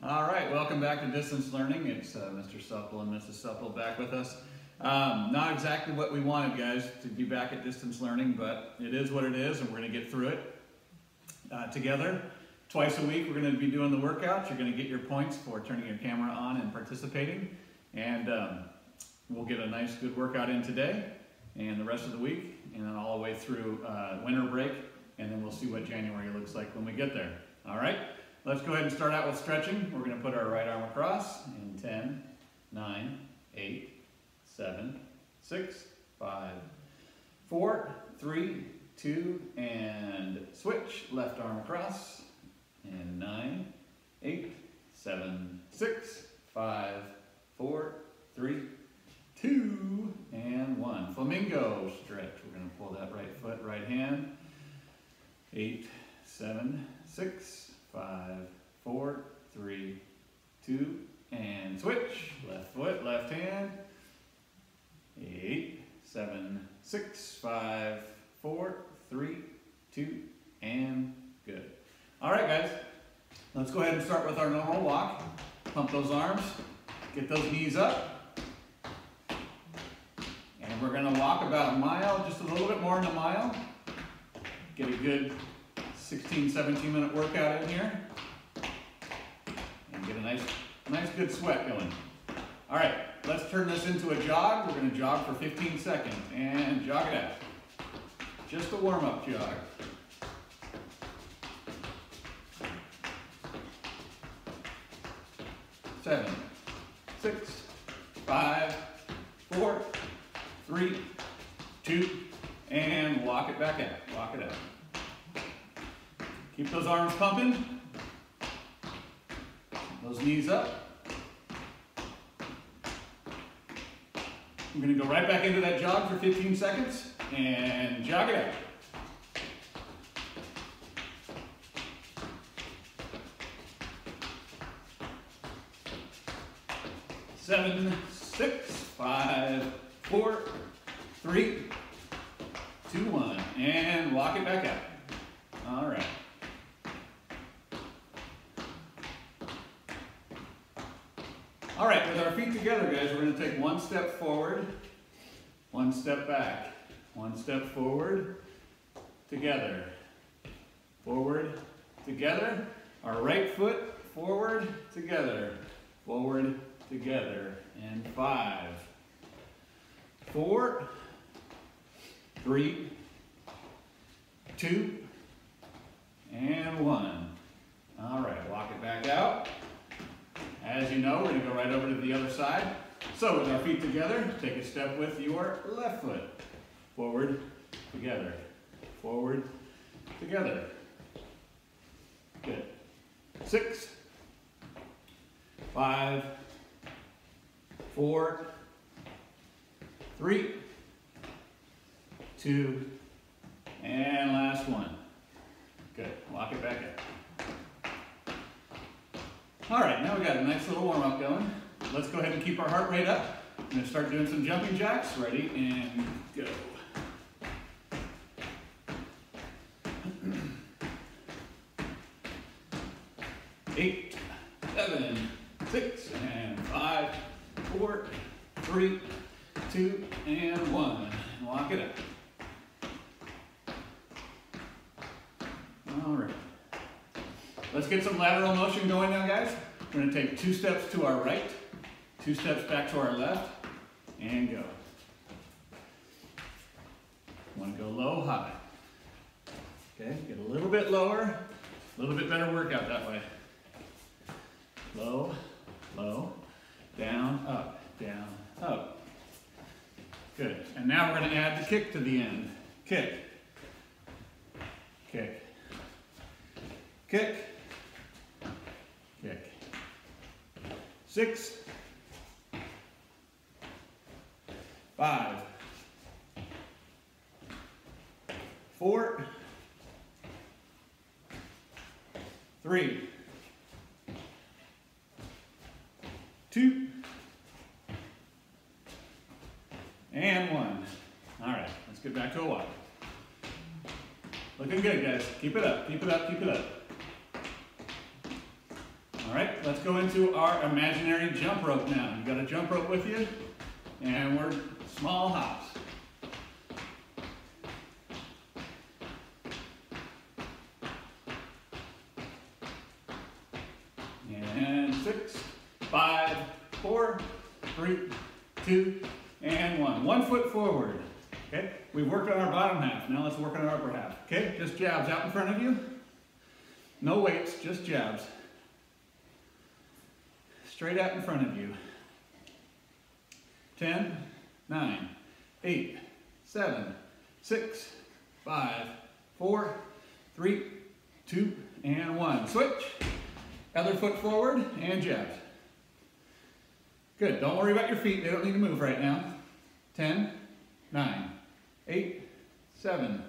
All right, welcome back to Distance Learning. It's uh, Mr. Supple and Mrs. Supple back with us. Um, not exactly what we wanted, guys, to be back at Distance Learning, but it is what it is, and we're going to get through it uh, together. Twice a week, we're going to be doing the workouts. You're going to get your points for turning your camera on and participating. And um, we'll get a nice, good workout in today and the rest of the week, and then all the way through uh, winter break, and then we'll see what January looks like when we get there. All right? Let's go ahead and start out with stretching. We're going to put our right arm across in 10, 9, 8, 7, 6, 5, 4, 3, 2, and switch. Left arm across in 9, 8, 7, 6, 5, 4, 3, 2, and 1. Flamingo stretch. We're going to pull that right foot, right hand. 8, 7, 6, five, four, three, two, and switch. Left foot, left hand. Eight, seven, six, five, four, three, two, and good. All right, guys. Let's go ahead and start with our normal walk. Pump those arms, get those knees up. And we're gonna walk about a mile, just a little bit more than a mile. Get a good 16, 17 minute workout in here. Nice, good sweat going. All right, let's turn this into a jog. We're gonna jog for 15 seconds and jog it out. Just a warm up jog. Seven, six, five, four, three, two, and walk it back out, walk it out. Keep those arms pumping. Those knees up. I'm going to go right back into that jog for 15 seconds and jog it out. Seven, six, five, four, three, two, one, and walk it back out. All right. All right, with our feet together, guys, we're going to take one step forward, one step back, one step forward, together, forward, together. Our right foot forward, together, forward, together. And five, four, three, two, and one. All right, walk it back out. As you know, we're going to go right over to the other side. So with our feet together, take a step with your left foot. Forward, together. Forward, together. Good. Six, five, four, three, two, and last one. Good. Lock it back up. All right, now we got a nice little warm up going. Let's go ahead and keep our heart rate up. I'm gonna start doing some jumping jacks. Ready and go. Eight, seven, six, and five, four, three, two, and one. Lock it up. All right. Let's get some lateral motion going now, guys. We're gonna take two steps to our right, two steps back to our left, and go. Wanna go low, high. Okay, get a little bit lower, a little bit better workout that way. Low, low, down, up, down, up. Good, and now we're gonna add the kick to the end. Kick, kick, kick, kick. Six, five, four, three, two, and one. All right, let's get back to a walk. Looking good, guys. Keep it up, keep it up, keep it up. Let's go into our imaginary jump rope now. You got a jump rope with you, and we're small hops. And six, five, four, three, two, and one. One foot forward. Okay, we've worked on our bottom half. Now let's work on our upper half. Okay, just jabs out in front of you. No weights, just jabs. Straight out in front of you. 10, 9, 8, 7, 6, 5, 4, 3, 2, and 1. Switch. Other foot forward and jabs. Good. Don't worry about your feet. They don't need to move right now. 10, 9, 8, 7,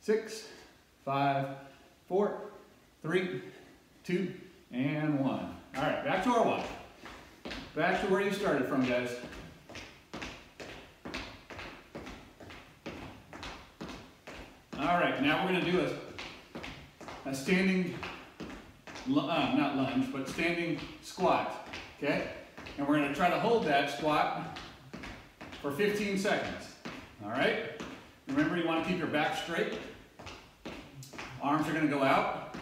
6, 5, 4, 3, 2, and 1. All right, back to our walk. Back to where you started from, guys. All right, now we're going to do a, a standing, uh, not lunge, but standing squat, okay? And we're going to try to hold that squat for 15 seconds, all right? Remember, you want to keep your back straight. Arms are going to go out.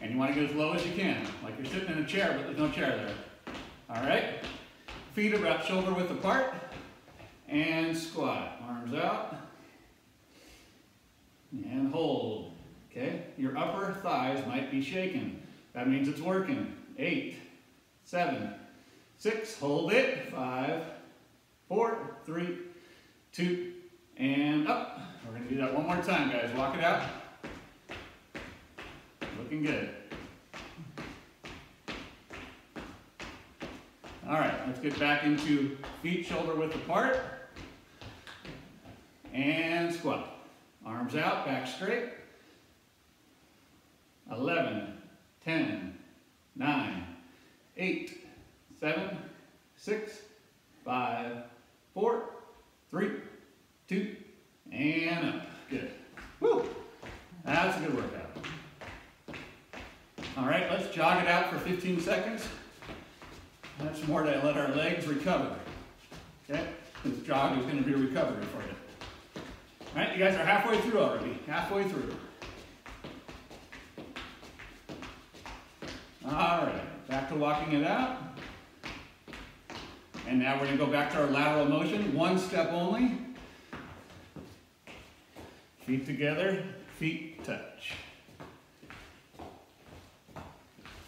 And you want to get as low as you can, like you're sitting in a chair, but there's no chair there. All right? Feet about shoulder width apart. And squat. Arms out. And hold. Okay? Your upper thighs might be shaking. That means it's working. Eight, seven, six, hold it. Five, four, three, two, and up. We're to do that one more time, guys. Walk it out. Looking good. All right, let's get back into feet shoulder width apart. And squat. Arms out, back straight. 11, 10, 9, 8, 7, 6, 5, 4, 3, 2, and up. Good. Woo! That's a good workout. All right, let's jog it out for 15 seconds. That's more to let our legs recover. Okay? This jog is going to be a recovery for you. All right, you guys are halfway through already. Halfway through. All right, back to walking it out. And now we're going to go back to our lateral motion, one step only. Feet together, feet touch.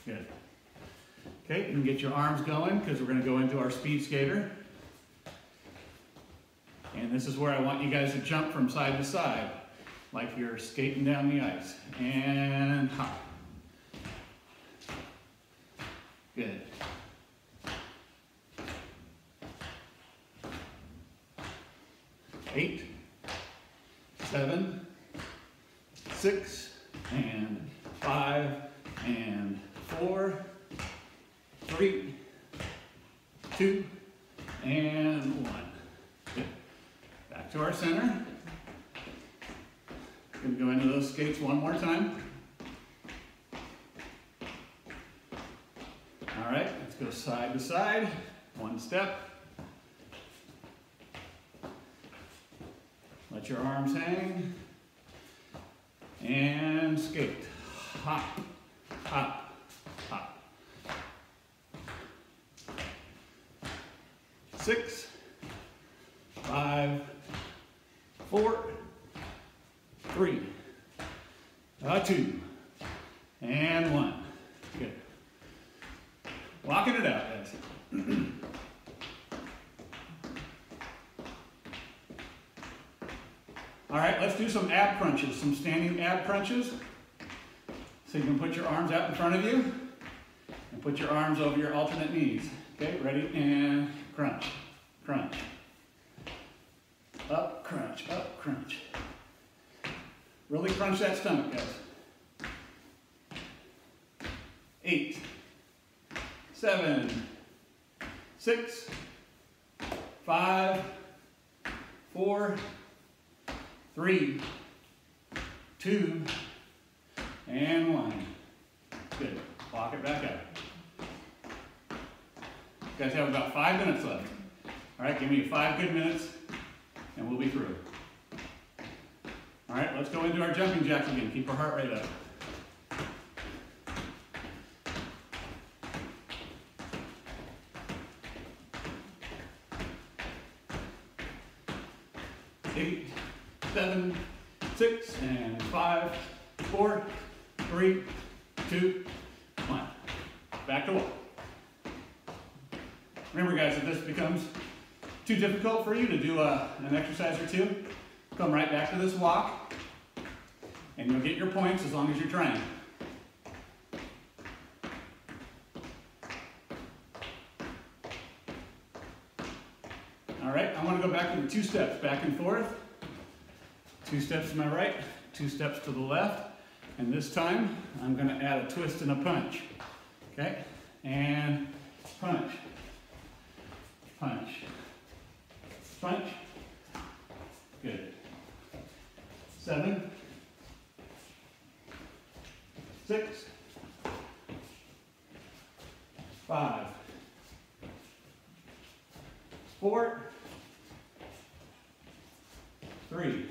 Good. Okay, you can get your arms going because we're going to go into our speed skater. And this is where I want you guys to jump from side to side, like you're skating down the ice. And hop. Good. Eight, seven, six, and five, and four, three, two, and one. Good. Back to our center. Gonna go into those skates one more time. All right, let's go side to side, one step. Let your arms hang. And skate. Hop, hop. Six, five, four, three, two, and one. Good. Locking it out, guys. All right, let's do some ab crunches, some standing ab crunches. So you can put your arms out in front of you and put your arms over your alternate knees. Okay, ready? And crunch, crunch. Up, crunch, up, crunch. Really crunch that stomach, guys. Eight, seven, six, five, four, three, two, and one. Good. Walk it back up. You guys have about five minutes left. All right, give me five good minutes and we'll be through. All right, let's go into our jumping jacks again. Keep our heart rate up. Eight, seven, six, and five, four, three, two, one. Back to walk. Remember guys, if this becomes too difficult for you to do a, uh, an exercise or two, come right back to this walk and you'll get your points as long as you're trying. All right, I want to go back to the two steps, back and forth. Two steps to my right, two steps to the left. And this time, I'm going to add a twist and a punch. Okay? And punch. Punch. Punch. Good. Seven. Six. Five. Four. Three.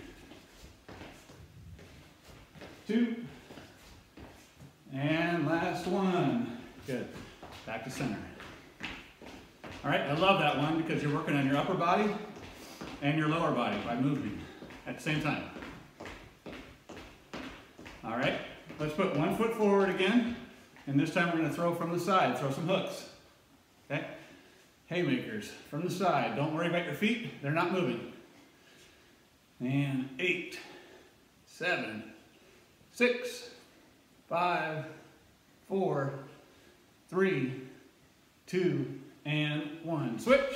Two. And last one. Good. Back to center. All right, I love that one because you're working on your upper body and your lower body by moving at the same time. All right, let's put one foot forward again. And this time we're gonna throw from the side, throw some hooks. Okay? Haymakers from the side. Don't worry about your feet, they're not moving. And eight, seven, six, five, four, three, two, and one. Switch.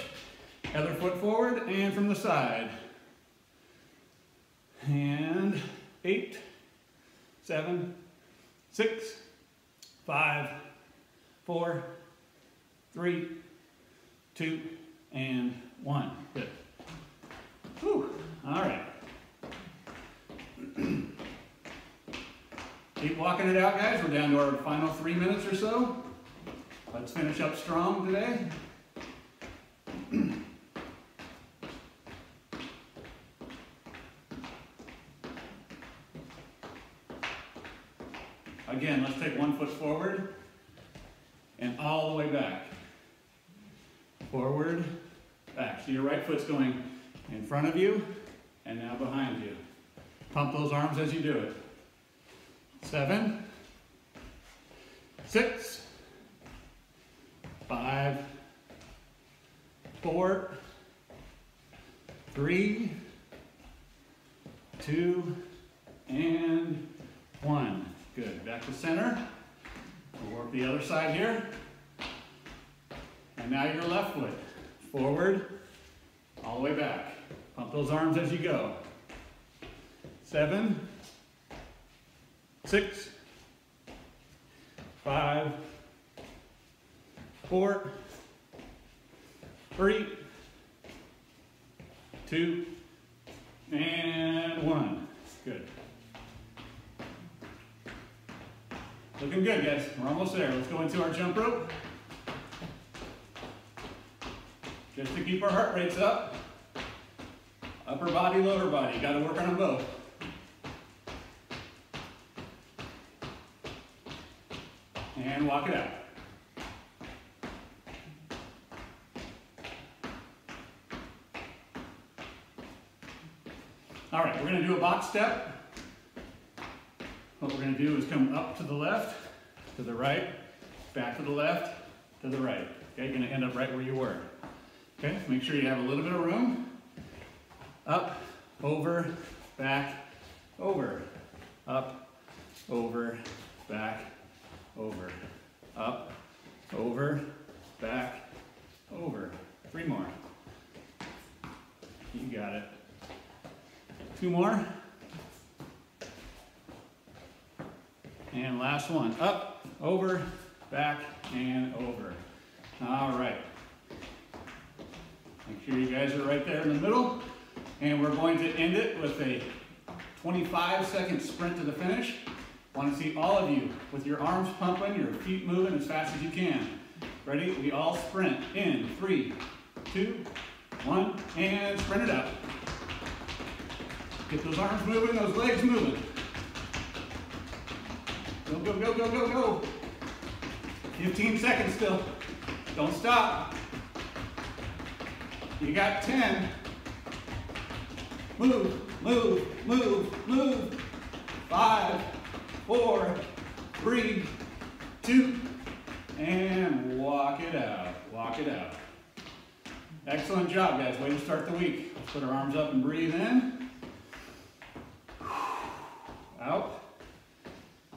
Other foot forward and from the side. And eight, seven, six, five, four, three, two, and one. Good. Whew. All right. Keep walking it out, guys. We're down to our final three minutes or so. Let's finish up strong today. Again, let's take one foot forward and all the way back. Forward, back. So your right foot's going in front of you and now behind you. Pump those arms as you do it. Seven, six, five, four, three, two, and one. Good. Back to center. We'll work the other side here. And now your left foot. Forward, all the way back. Pump those arms as you go. Seven, six, five, four, three, two, and one. Good. Looking good, guys. We're almost there. Let's go into our jump rope. Just to keep our heart rates up. Upper body, lower body. Got to work on them both. And walk it out. All right, we're to do a box step. What we're to do is come up to the left, to the right, back to the left, to the right. Okay, you're to end up right where you were. Okay, make sure you have a little bit of room. Up, over, back, over. Up, over, back, over. Up, over, back, over. Three more. You got it. Two more. And last one. Up, over, back, and over. All right. Make sure you guys are right there in the middle. And we're going to end it with a 25 second sprint to the finish. Want to see all of you with your arms pumping, your feet moving as fast as you can. Ready? We all sprint in three, two, one, and sprint it out. Get those arms moving, those legs moving. Go, go, go, go, go, go. 15 seconds still. Don't stop. You got 10. Move, move, move, move. Five, four, three, two, and walk it out. Walk it out. Excellent job, guys. Way to start the week. Let's put our arms up and breathe in. Out.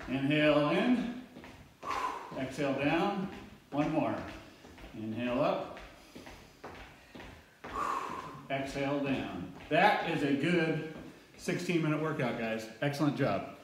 Inhale in. Exhale down. One more. Inhale up. Exhale down. That is a good 16 minute workout, guys. Excellent job.